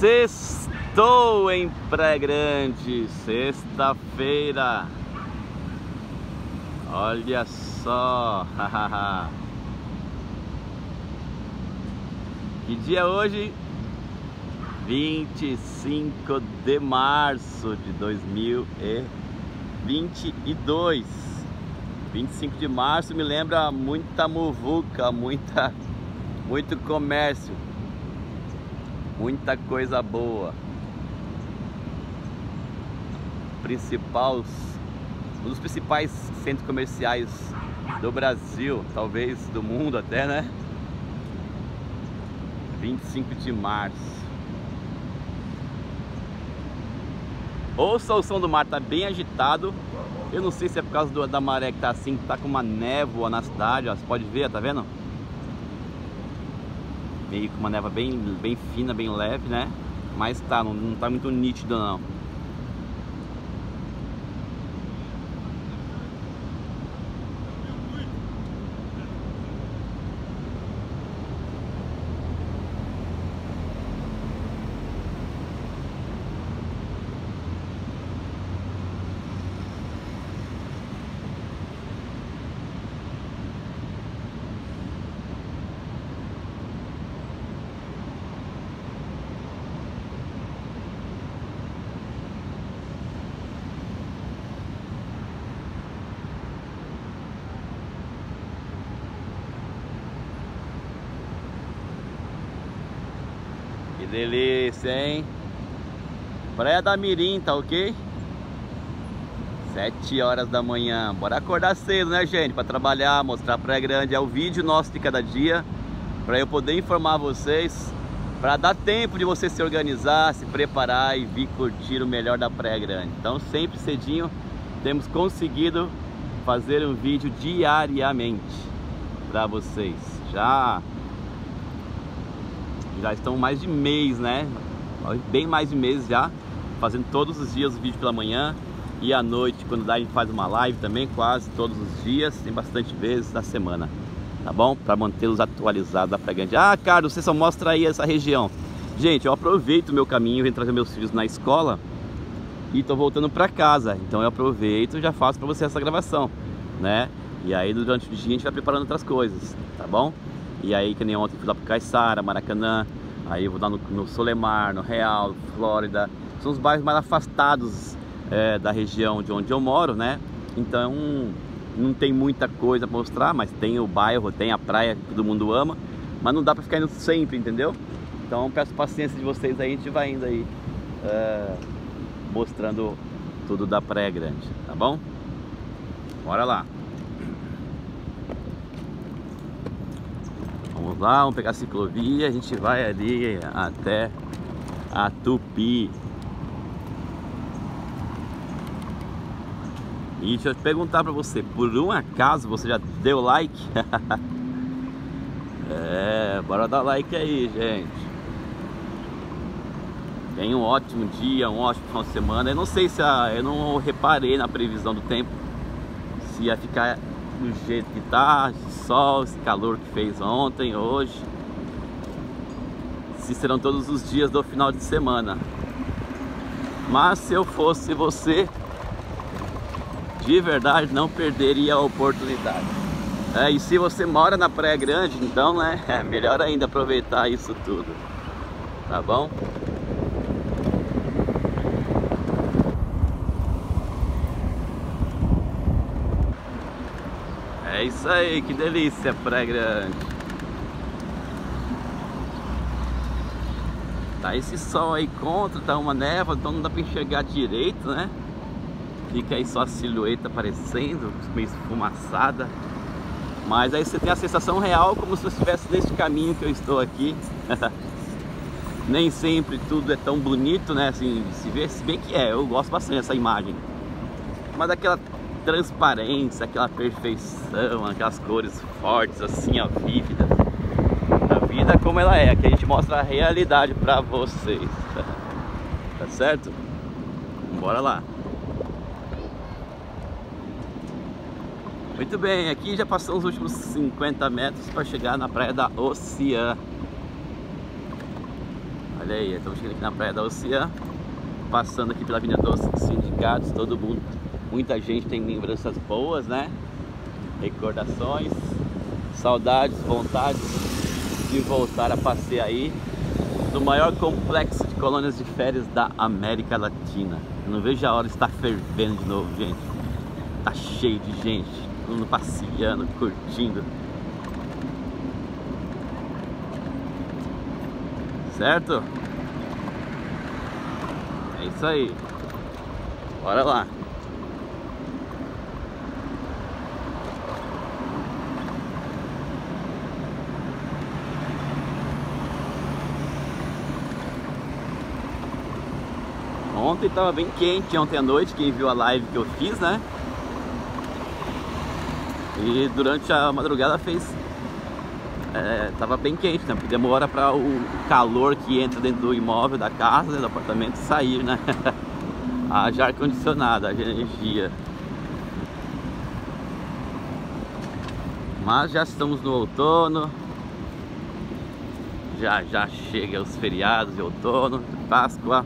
Sextou em Pré Grande, sexta-feira. Olha só. que dia hoje? 25 de março de 2022. 25 de março me lembra muita muvuca, muita, muito comércio muita coisa boa. Principal, um dos principais centros comerciais do Brasil, talvez do mundo até, né? 25 de março. Ouça o som do mar, tá bem agitado. Eu não sei se é por causa do, da maré que tá assim, que tá com uma névoa na cidade, ó. Você pode ver, tá vendo? Meio com uma neva bem, bem fina, bem leve, né? Mas tá, não, não tá muito nítido não. Delícia, hein? Praia da Mirim, tá ok? 7 horas da manhã. Bora acordar cedo, né, gente? Para trabalhar, mostrar a Praia Grande. É o vídeo nosso de cada dia. Para eu poder informar vocês. Para dar tempo de você se organizar, se preparar e vir curtir o melhor da Praia Grande. Então, sempre cedinho, temos conseguido fazer um vídeo diariamente para vocês. Já já estão mais de mês, né? Bem mais de mês já, fazendo todos os dias o vídeo pela manhã e à noite, quando dá, a gente faz uma live também, quase todos os dias, tem bastante vezes da semana, tá bom? Para mantê-los atualizados da Praia Ah, Carlos, você só mostra aí essa região. Gente, eu aproveito o meu caminho, venho trazer meus filhos na escola e tô voltando para casa, então eu aproveito e já faço para você essa gravação, né? E aí durante o dia a gente vai preparando outras coisas, tá bom? E aí, que nem ontem, fui lá pro Caiçara, Maracanã, aí vou lá no, no Solemar, no Real, Flórida. São os bairros mais afastados é, da região de onde eu moro, né? Então, não tem muita coisa pra mostrar, mas tem o bairro, tem a praia que todo mundo ama, mas não dá pra ficar indo sempre, entendeu? Então, peço paciência de vocês aí, a gente vai indo aí, é, mostrando tudo da Praia Grande, tá bom? Bora lá! Vamos lá, vamos pegar a ciclovia, a gente vai ali até a Tupi. E deixa eu perguntar pra você, por um acaso você já deu like? é, bora dar like aí, gente. Tenha um ótimo dia, um ótimo final de semana. Eu não sei se a, eu não reparei na previsão do tempo se ia ficar do jeito que tá, sol, esse calor que fez ontem, hoje. Se serão todos os dias do final de semana. Mas se eu fosse você, de verdade não perderia a oportunidade. É, e se você mora na Praia Grande, então né, é melhor ainda aproveitar isso tudo. Tá bom? É isso aí, que delícia, Praia Grande. Tá esse sol aí contra, tá uma névoa, então não dá pra enxergar direito, né? Fica aí só a silhueta aparecendo, meio esfumaçada. Mas aí você tem a sensação real como se estivesse nesse caminho que eu estou aqui. Nem sempre tudo é tão bonito, né? Assim, se vê, se bem que é, eu gosto bastante dessa imagem. Mas daquela transparência, aquela perfeição, aquelas cores fortes assim, ó, vívidas. A vida como ela é, aqui a gente mostra a realidade pra vocês. tá certo? Bora lá. Muito bem, aqui já passamos os últimos 50 metros para chegar na praia da Oceã. Olha aí, estamos chegando aqui na Praia da Oceã, passando aqui pela Avenida dos Sindicatos, todo mundo, muita gente tem lembranças boas, né? Recordações, saudades, vontades de voltar a passear aí no maior complexo de colônias de férias da América Latina. Eu não vejo a hora de estar fervendo de novo, gente. Tá cheio de gente, todo mundo passeando, curtindo. Certo? É isso aí. Bora lá. Ontem estava bem quente, ontem à noite, quem viu a live que eu fiz, né? E durante a madrugada fez. É, tava bem quente, né? Porque demora para o calor que entra dentro do imóvel, da casa, do apartamento sair, né? Haja ar-condicionado, haja energia. Mas já estamos no outono. Já já chega os feriados de outono, Páscoa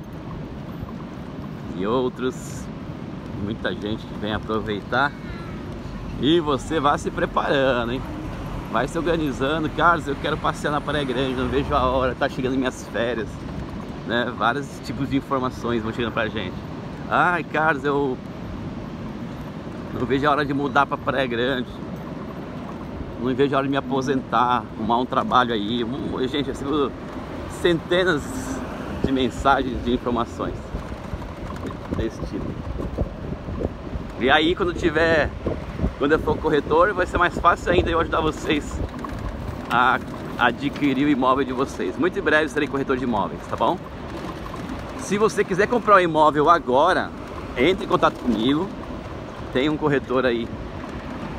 e outros. Muita gente que vem aproveitar. E você vai se preparando, hein? Vai se organizando. Carlos, eu quero passear na Praia Grande, não vejo a hora, tá chegando minhas férias. Né? Vários tipos de informações vão chegando pra gente. Ai, Carlos, eu não vejo a hora de mudar pra Praia Grande. Não vejo a hora de me aposentar, arrumar um trabalho aí. Gente, eu recebo centenas de mensagens, de informações desse tipo. E aí quando tiver, quando eu for corretor, vai ser mais fácil ainda eu ajudar vocês a adquirir o imóvel de vocês. Muito em breve serei corretor de imóveis, tá bom? Se você quiser comprar um imóvel agora, entre em contato comigo. Tem um corretor aí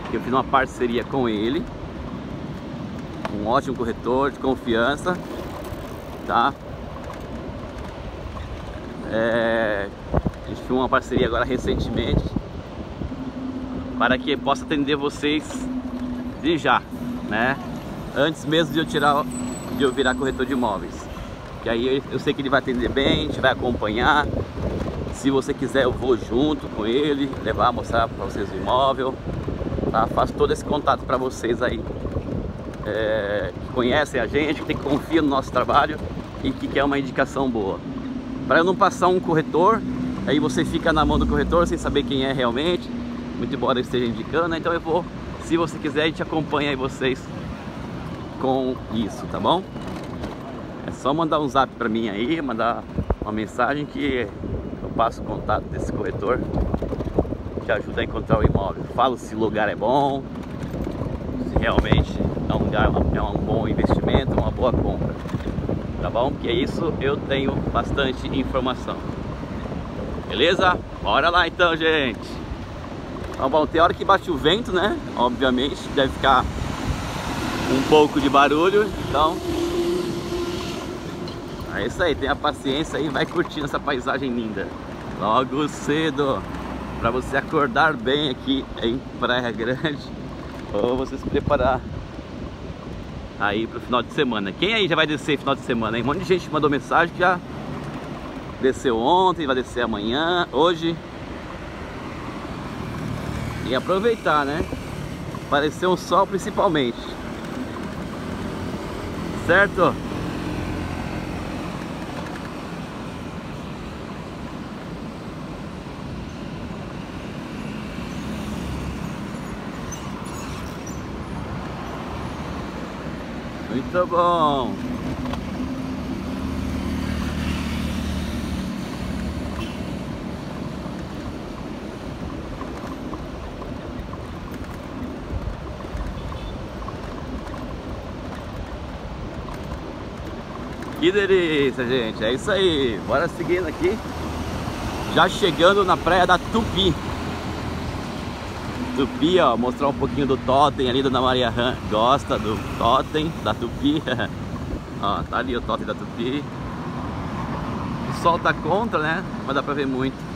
que eu fiz uma parceria com ele. Um ótimo corretor de confiança, tá? É, a gente fez uma parceria agora recentemente para que possa atender vocês de já, né? Antes mesmo de eu tirar, de eu virar corretor de imóveis. Que aí eu sei que ele vai atender bem, a gente vai acompanhar. Se você quiser, eu vou junto com ele, levar, mostrar para vocês o imóvel. Tá? Faço todo esse contato para vocês aí é, que conhecem a gente, que confiam no nosso trabalho e que quer uma indicação boa. Para eu não passar um corretor Aí você fica na mão do corretor sem saber quem é realmente, muito embora ele esteja indicando, né? então eu vou, se você quiser, a gente acompanha aí vocês com isso, tá bom? É só mandar um zap para mim aí, mandar uma mensagem que eu passo o contato desse corretor que ajuda a encontrar o imóvel. Falo se o lugar é bom, se realmente é um lugar é um bom investimento, uma boa compra, tá bom? Porque isso eu tenho bastante informação. Beleza? Bora lá então, gente. Então, bom, tem hora que bate o vento, né? Obviamente, deve ficar um pouco de barulho, então... É isso aí, tenha paciência aí, vai curtindo essa paisagem linda. Logo cedo, para você acordar bem aqui em Praia Grande, ou você se preparar aí pro final de semana. Quem aí já vai descer final de semana? Hein? Um monte de gente mandou mensagem que já Desceu ontem, vai descer amanhã, hoje. E aproveitar, né? Apareceu um sol principalmente. Certo? Muito bom. Que delícia, gente. É isso aí. Bora seguindo aqui. Já chegando na praia da Tupi. Tupi, ó. Mostrar um pouquinho do totem ali. Dona Maria Han gosta do totem da Tupi. ó, tá ali o totem da Tupi. O sol tá contra, né? Mas dá pra ver muito.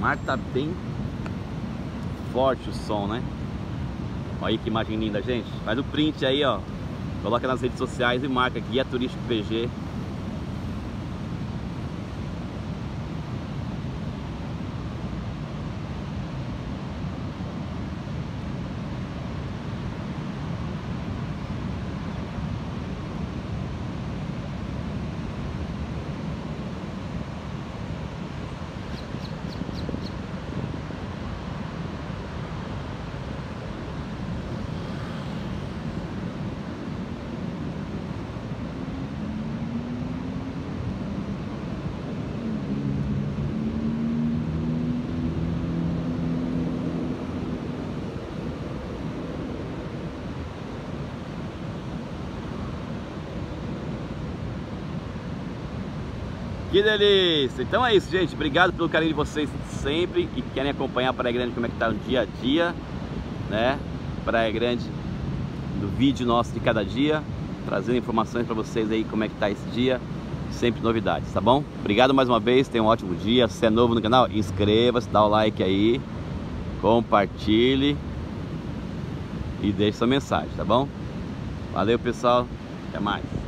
mar tá bem forte o som, né? Olha que imagem linda, gente. Faz o print aí, ó. Coloca nas redes sociais e marca Guia Turístico PG Que delícia! Então é isso, gente. Obrigado pelo carinho de vocês sempre e que querem acompanhar a Praia Grande como é que tá no dia a dia, né? Praia Grande do vídeo nosso de cada dia, trazendo informações para vocês aí como é que tá esse dia, sempre novidades, tá bom? Obrigado mais uma vez, tenha um ótimo dia. Se é novo no canal, inscreva-se, dá o like aí, compartilhe e deixe sua mensagem, tá bom? Valeu, pessoal. Até mais.